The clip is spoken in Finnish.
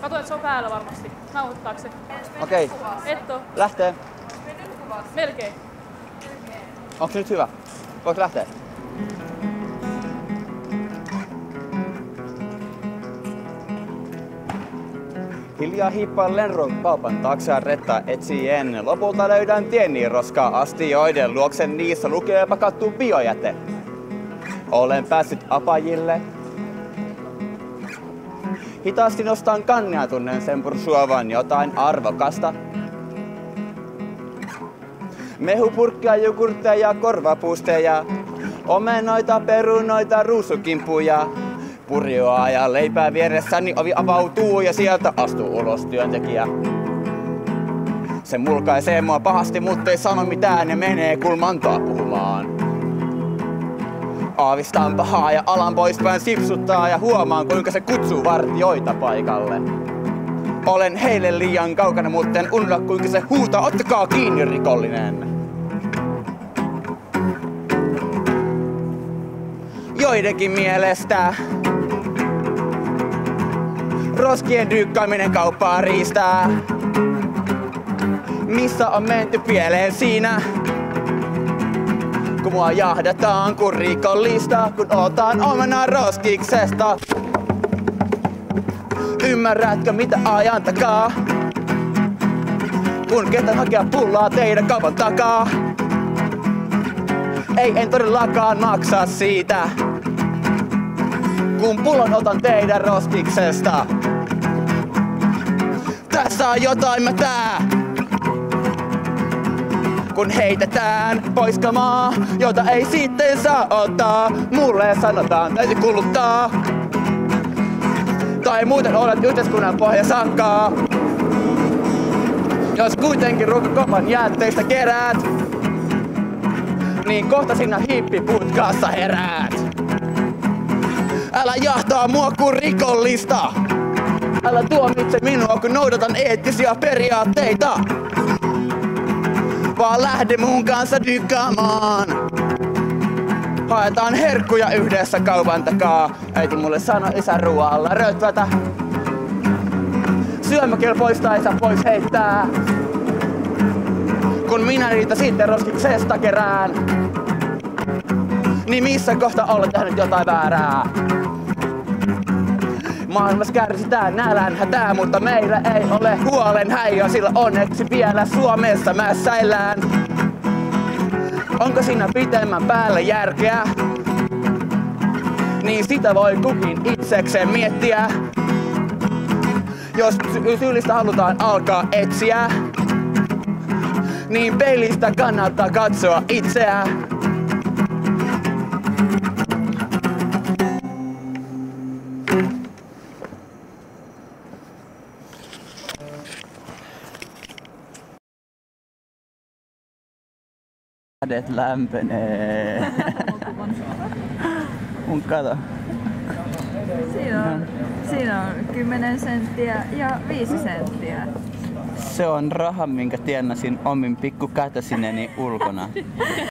Kato, että se on päällä varmasti. Nauhoittaako se? Okei, Et oo. lähtee. Melkein. Onko nyt hyvä? Voiko lähteä? Hiljaa hiippaan Lenron kaupan taakse retta etsien. Lopulta löydän tieni roskaa astioiden luoksen niissä lukee pakattu biojäte. Olen päässyt apajille. Hitaasti nostan kannea, tunnen sen pursuavan jotain arvokasta. Mehupurkkia, jogurtteja, korvapuusteja, omenoita, perunoita, ruusukimpuja. Purjoa ja leipää vieressäni ovi avautuu ja sieltä astuu ulos työntekijä. Se mulkaisee mua pahasti, mutta ei sano mitään ja menee kulmantaa puhumaan. Aavistan pahaa ja alan poispäin sipsuttaa ja huomaan kuinka se kutsuu vartioita paikalle. Olen heille liian kaukana, mutta en unohda kuinka se huutaa, ottakaa kiinni rikollinen. Joidenkin mielestä roskien dyykkaaminen kauppaa riistää. Missä on menty pieleen siinä? Kun mua jahdataan kun rikollista, kun otan omena roskiksesta. Ymmärrätkö mitä ajan takaa? Kun ketään hakea pullaa teidän kaupan takaa. Ei en todellakaan maksaa siitä. Kun pullon otan teidän roskiksesta. Tässä on jotain mätää. Kun heitetään pois kamaa, jota ei sitten saa ottaa. Mulle sanotaan, täytyy kuluttaa. Tai muuten olet yhteiskunnan pohjasakkaa. Jos kuitenkin ruokakopan jätteistä keräät, niin kohta sinä hippiputkaassa heräät. Älä jahtaa mua kuin rikollista. Älä tuomitse minua, kun noudatan eettisiä periaatteita. Vaan lähde mun kanssa dykkaamaan. Haetaan herkkuja yhdessä kaupan takaa. Äiti mulle sanoi isä ruoalla rötvätä. Syömäkelpoista saa pois heittää. Kun minä niitä sitten roskiksesta kerään. Niin missä kohta olen tehnyt jotain väärää? Maailmassa kärsitään nälän hätää, mutta meillä ei ole huolen häiö, sillä onneksi vielä Suomessa mässäillään. Onko siinä pitemmän päällä järkeä? Niin sitä voi kukin itsekseen miettiä. Jos sy- syyllistä halutaan alkaa etsiä, niin peilistä kannattaa katsoa itseään. Kädet lämpenee. Mun kato. Siinä on, siinä on 10 senttiä ja 5 senttiä. Se on raha, minkä tienasin omin pikkukätösineni ulkona.